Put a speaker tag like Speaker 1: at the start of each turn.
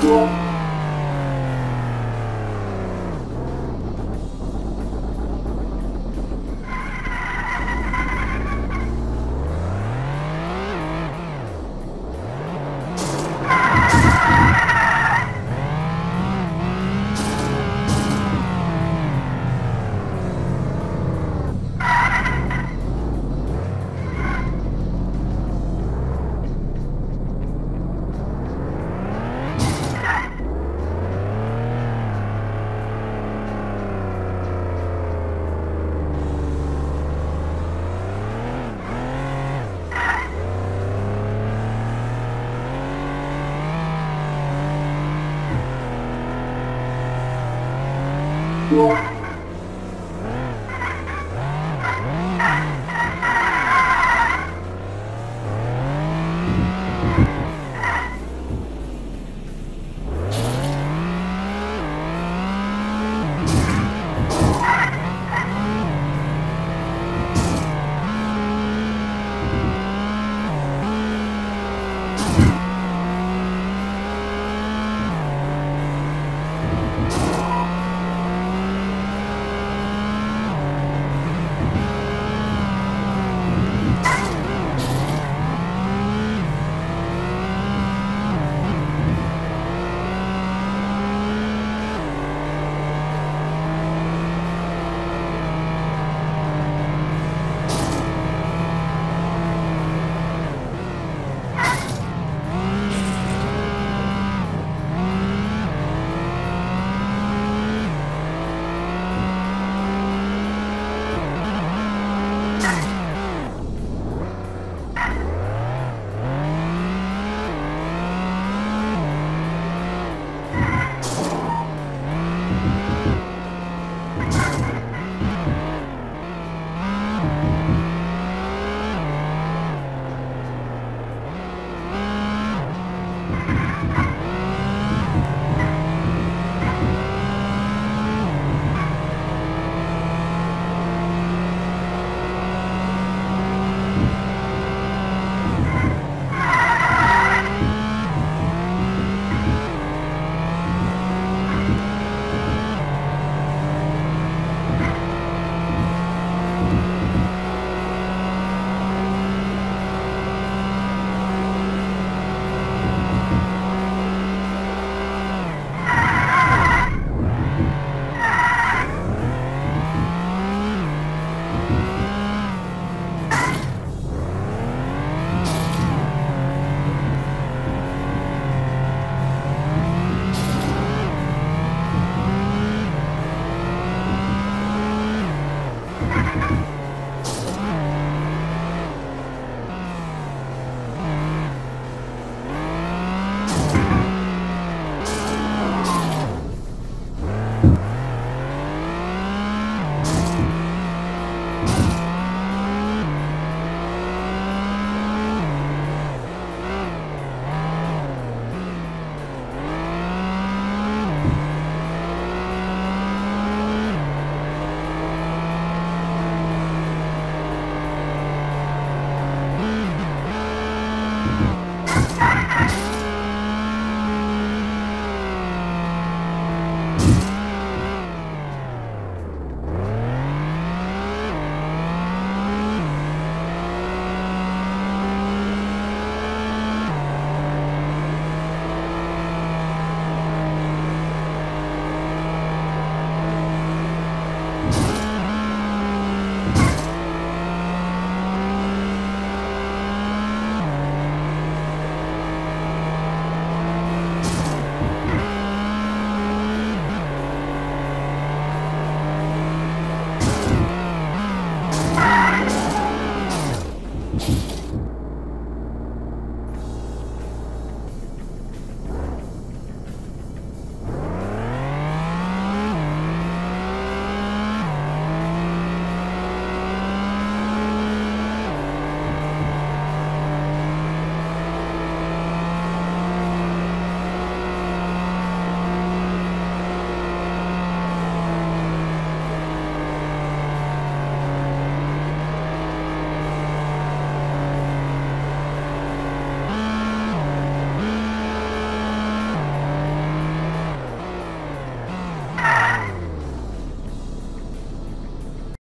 Speaker 1: 多。我